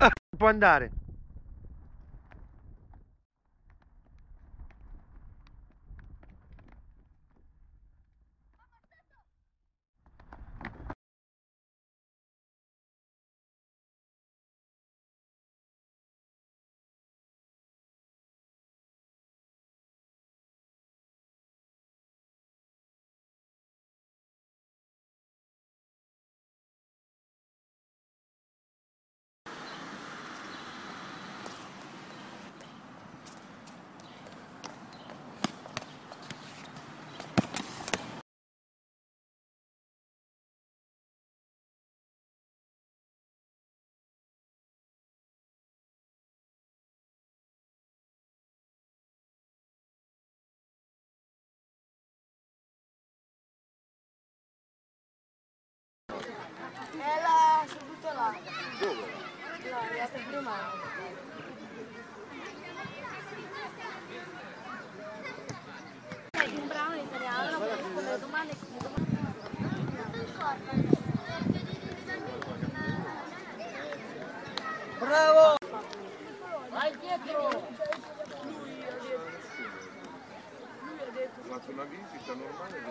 Ah, può andare. serata di domani. È un brano italiano, come domande come domande. Bravo! Vai dietro! Lui ha detto... Lui ha detto... Faccio una visita normale.